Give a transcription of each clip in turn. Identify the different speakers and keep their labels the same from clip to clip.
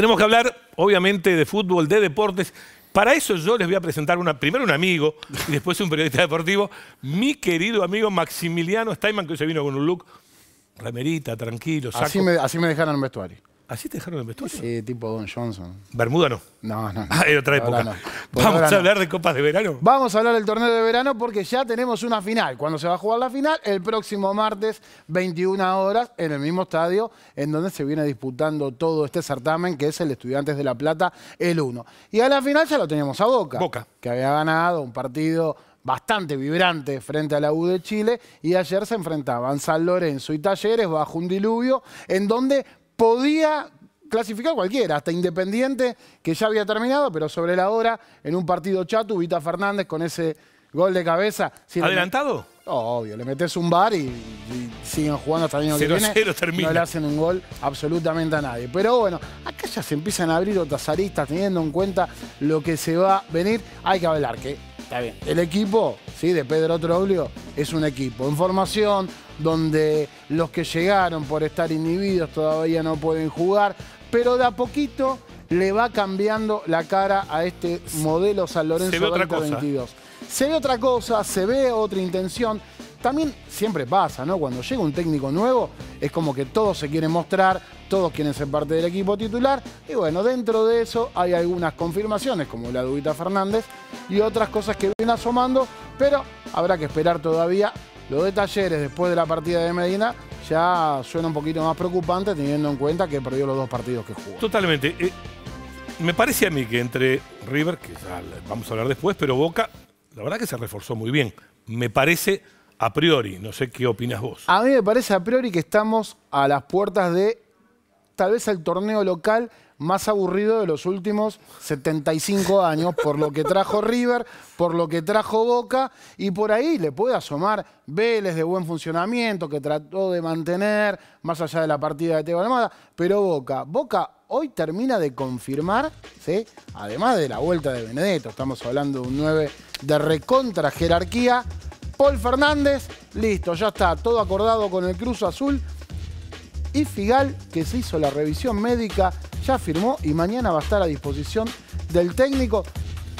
Speaker 1: Tenemos que hablar, obviamente, de fútbol, de deportes. Para eso yo les voy a presentar una, primero un amigo y después un periodista deportivo, mi querido amigo Maximiliano Steinman, que hoy se vino con un look remerita, tranquilo, saco.
Speaker 2: Así me, así me dejaron en vestuario.
Speaker 1: ¿Así te dejaron el vestuario?
Speaker 2: Sí, tipo Don Johnson.
Speaker 1: Bermuda no.
Speaker 2: No, no. no.
Speaker 1: Ah, era otra época.
Speaker 2: no.
Speaker 1: Vamos a
Speaker 2: no.
Speaker 1: hablar de copas de verano.
Speaker 2: Vamos a hablar del torneo de verano porque ya tenemos una final. Cuando se va a jugar la final? El próximo martes, 21 horas, en el mismo estadio en donde se viene disputando todo este certamen, que es el Estudiantes de La Plata, el 1. Y a la final ya lo teníamos a Boca.
Speaker 1: Boca.
Speaker 2: Que había ganado un partido bastante vibrante frente a la U de Chile y ayer se enfrentaban San Lorenzo y Talleres bajo un diluvio en donde podía clasificar cualquiera, hasta Independiente, que ya había terminado, pero sobre la hora, en un partido chato, Vita Fernández con ese gol de cabeza. le-
Speaker 1: ¿Adelantado?
Speaker 2: Obvio, le metes un bar y, y siguen jugando hasta el año que
Speaker 1: 0 a
Speaker 2: viene.
Speaker 1: 0 termina.
Speaker 2: No le hacen un gol absolutamente a nadie. Pero bueno, acá ya se empiezan a abrir otras aristas teniendo en cuenta lo que se va a venir. Hay que hablar que, está bien, el equipo ¿sí? de Pedro Troglio es un equipo en formación donde los que llegaron por estar inhibidos todavía no pueden jugar, pero de a poquito le va cambiando la cara a este modelo San Lorenzo
Speaker 1: Se ve otra cosa.
Speaker 2: 2022. Se ve otra cosa, se ve otra intención. También siempre pasa, ¿no? Cuando llega un técnico nuevo, es como que todos se quieren mostrar, todos quieren ser parte del equipo titular. Y bueno, dentro de eso hay algunas confirmaciones, como la de Ubita Fernández, y otras cosas que vienen asomando, pero habrá que esperar todavía. Lo de Talleres después de la partida de Medina ya suena un poquito más preocupante, teniendo en cuenta que perdió los dos partidos que jugó.
Speaker 1: Totalmente. Eh, me parece a mí que entre River, que ya vamos a hablar después, pero Boca, la verdad que se reforzó muy bien. Me parece a priori, no sé qué opinas vos.
Speaker 2: A mí me parece a priori que estamos a las puertas de tal vez el torneo local más aburrido de los últimos 75 años, por lo que trajo River, por lo que trajo Boca, y por ahí le puede asomar Vélez de buen funcionamiento, que trató de mantener, más allá de la partida de Teo Almada, pero Boca, Boca hoy termina de confirmar, además de la vuelta de Benedetto, estamos hablando de un 9 de recontra jerarquía, Paul Fernández, listo, ya está, todo acordado con el Cruz Azul. Y Figal, que se hizo la revisión médica, ya firmó y mañana va a estar a disposición del técnico,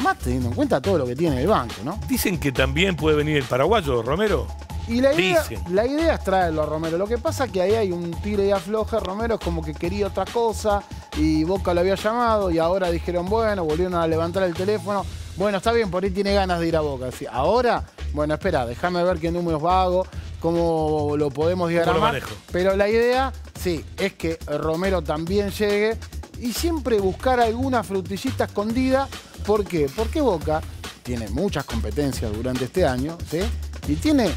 Speaker 2: más teniendo en cuenta todo lo que tiene el banco, ¿no?
Speaker 1: Dicen que también puede venir el paraguayo, Romero.
Speaker 2: Y la idea,
Speaker 1: Dicen.
Speaker 2: la idea es traerlo a Romero. Lo que pasa es que ahí hay un tire y afloja. Romero es como que quería otra cosa y Boca lo había llamado y ahora dijeron, bueno, volvieron a levantar el teléfono. Bueno, está bien, por ahí tiene ganas de ir a Boca. Sí, Ahora, bueno, espera, déjame ver qué números hago, cómo lo podemos diagramar.
Speaker 1: manejo?
Speaker 2: Pero la idea, sí, es que Romero también llegue y siempre buscar alguna frutillita escondida. ¿Por qué? Porque Boca tiene muchas competencias durante este año, ¿sí? Y tiene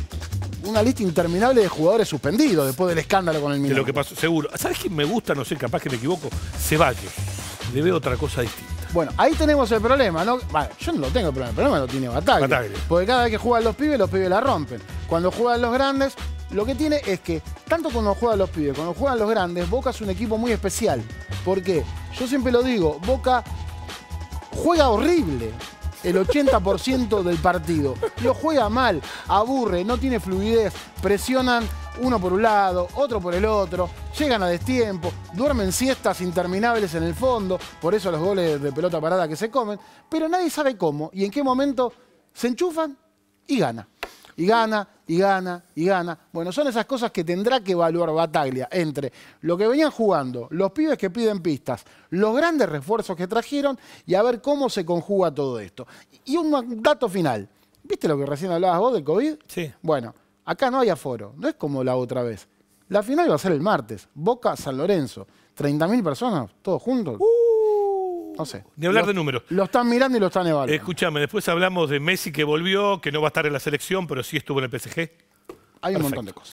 Speaker 2: una lista interminable de jugadores suspendidos después del escándalo con el
Speaker 1: De
Speaker 2: Milan.
Speaker 1: lo que pasó, seguro. ¿Sabes quién me gusta? No sé, capaz que me equivoco. Ceballos. Le veo otra cosa distinta.
Speaker 2: Bueno, ahí tenemos el problema, ¿no? Bueno, yo no lo tengo el problema, el problema lo tiene Bataglia.
Speaker 1: Bataglia.
Speaker 2: Porque cada vez que juegan los pibes, los pibes la rompen. Cuando juegan los grandes, lo que tiene es que, tanto cuando juegan los pibes, cuando juegan los grandes, Boca es un equipo muy especial. ¿Por qué? Yo siempre lo digo, Boca juega horrible el 80% del partido. Lo juega mal, aburre, no tiene fluidez, presionan uno por un lado, otro por el otro, llegan a destiempo, duermen siestas interminables en el fondo, por eso los goles de pelota parada que se comen, pero nadie sabe cómo y en qué momento se enchufan y gana. Y gana, y gana, y gana. Bueno, son esas cosas que tendrá que evaluar Bataglia entre lo que venían jugando, los pibes que piden pistas, los grandes refuerzos que trajeron y a ver cómo se conjuga todo esto. Y un dato final. ¿Viste lo que recién hablabas vos del COVID?
Speaker 1: Sí.
Speaker 2: Bueno, acá no hay aforo, no es como la otra vez. La final va a ser el martes, Boca San Lorenzo. 30.000 personas, todos juntos. No sé.
Speaker 1: Ni hablar
Speaker 2: Lo-
Speaker 1: de números.
Speaker 2: Lo están mirando y lo están evaluando.
Speaker 1: Escúchame, después hablamos de Messi que volvió, que no va a estar en la selección, pero sí estuvo en el PSG.
Speaker 2: hay un
Speaker 1: perfecto.
Speaker 2: montón de cosas.